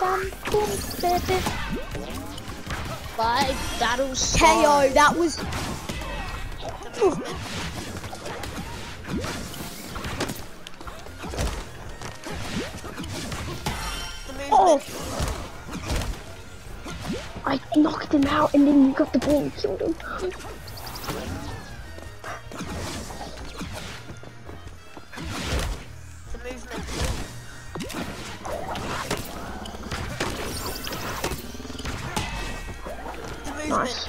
bam, boom, baby. Bye, battle KO, that was. Oh! I knocked him out and then you got the ball and killed him. The movement. Nice.